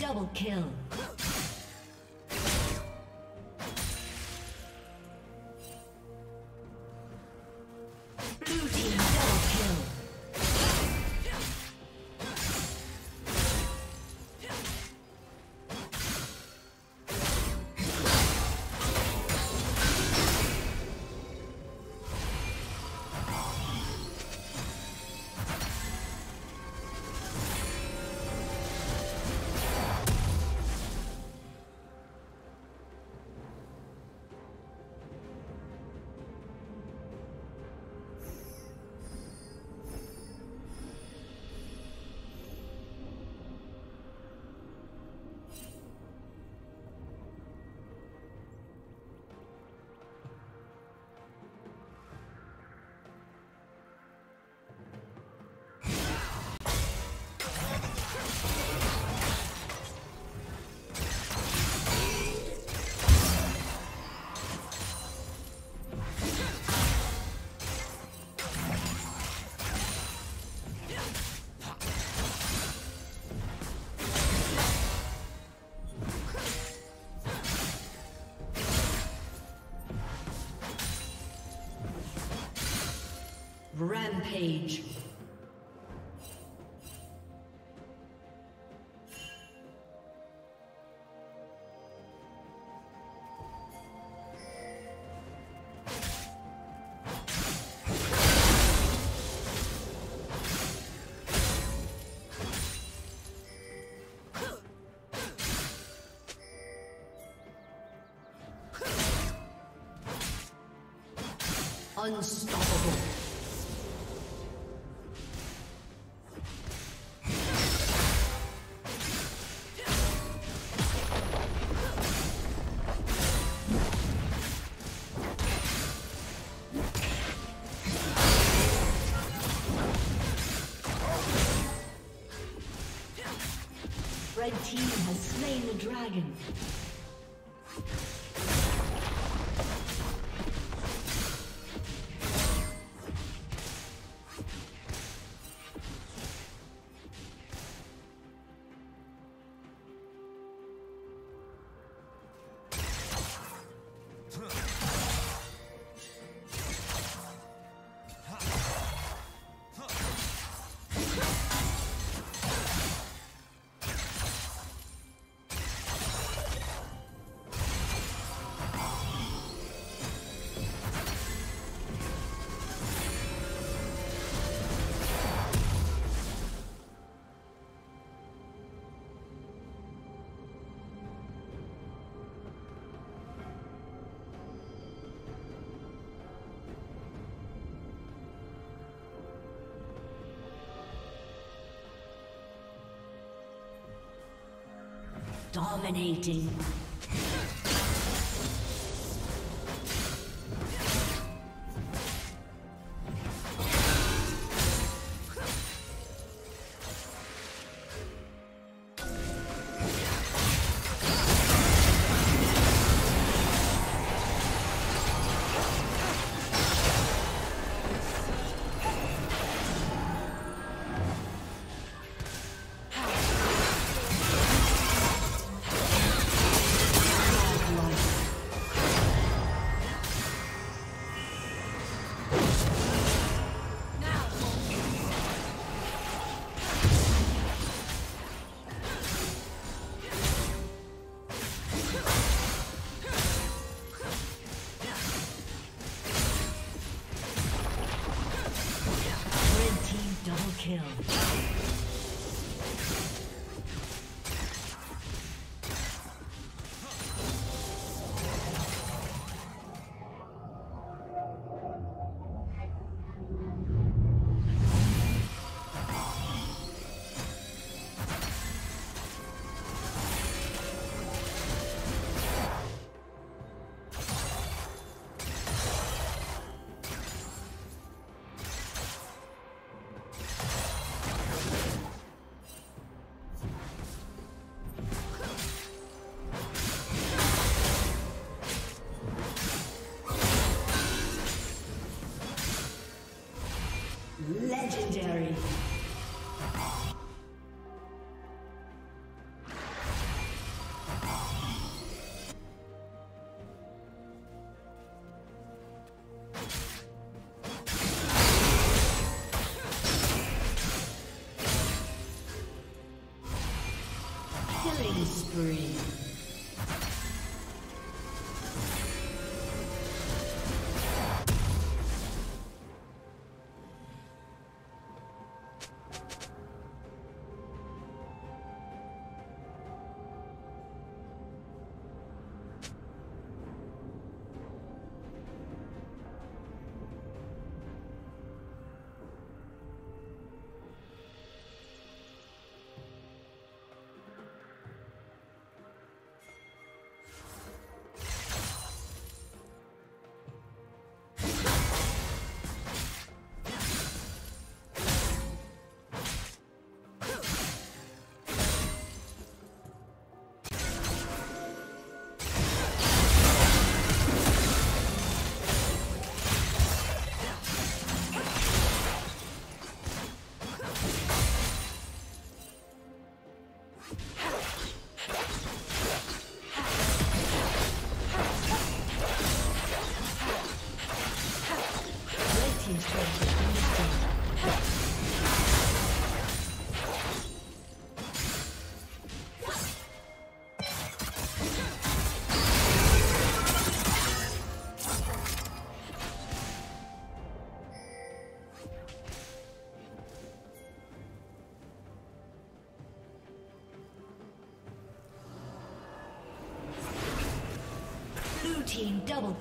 Double kill. Rampage. Unstoppable. Dragon. Dominating. Legendary. Killing spree.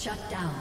Shut down.